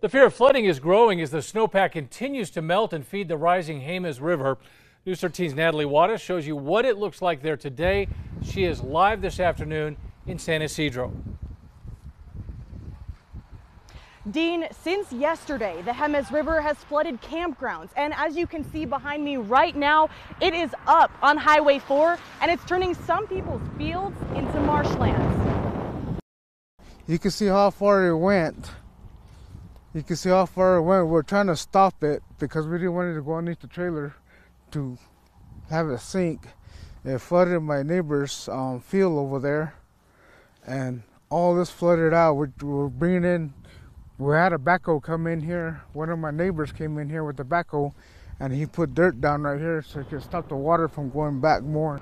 The fear of flooding is growing as the snowpack continues to melt and feed the rising Jemez River. News 13's Natalie Wattis shows you what it looks like there today. She is live this afternoon in San Ysidro. Dean, since yesterday, the Jemez River has flooded campgrounds. And as you can see behind me right now, it is up on Highway 4 and it's turning some people's fields into marshlands. You can see how far it went. You can see how far it went. We're trying to stop it because we didn't want it to go underneath the trailer to have it sink. It flooded my neighbor's um, field over there, and all this flooded out. We're, we're bringing in. We had a backhoe come in here. One of my neighbors came in here with the backhoe, and he put dirt down right here so he could stop the water from going back more.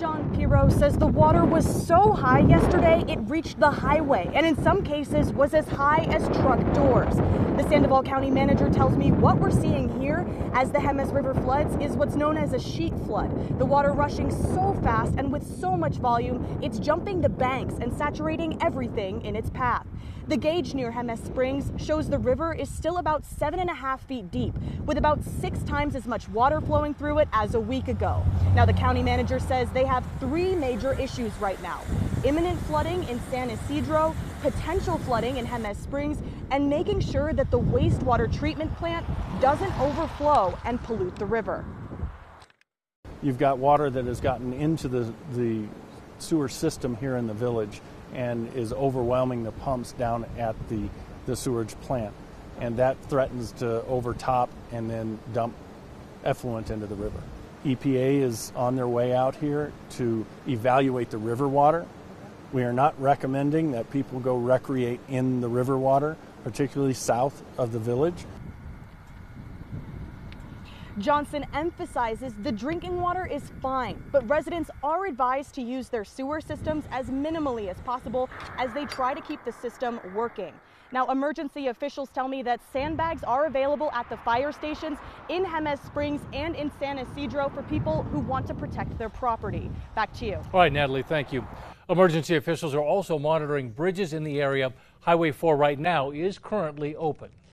John Piro says the water was so high yesterday it reached the highway and in some cases was as high as truck doors. The Sandoval County manager tells me what we're seeing here as the Jemez River floods is what's known as a sheet flood. The water rushing so fast and with so much volume, it's jumping the banks and saturating everything in its path. The gauge near Jemez Springs shows the river is still about seven and a half feet deep, with about six times as much water flowing through it as a week ago. Now, the county manager says they have three major issues right now imminent flooding in San Ysidro, potential flooding in Jemez Springs, and making sure that the wastewater treatment plant doesn't overflow and pollute the river. You've got water that has gotten into the, the sewer system here in the village and is overwhelming the pumps down at the, the sewage plant. And that threatens to overtop and then dump effluent into the river. EPA is on their way out here to evaluate the river water. We are not recommending that people go recreate in the river water, particularly south of the village. Johnson emphasizes the drinking water is fine, but residents are advised to use their sewer systems as minimally as possible as they try to keep the system working. Now, emergency officials tell me that sandbags are available at the fire stations in Jemez Springs and in San Ysidro for people who want to protect their property. Back to you. All right, Natalie, thank you. Emergency officials are also monitoring bridges in the area. Highway 4 right now is currently open.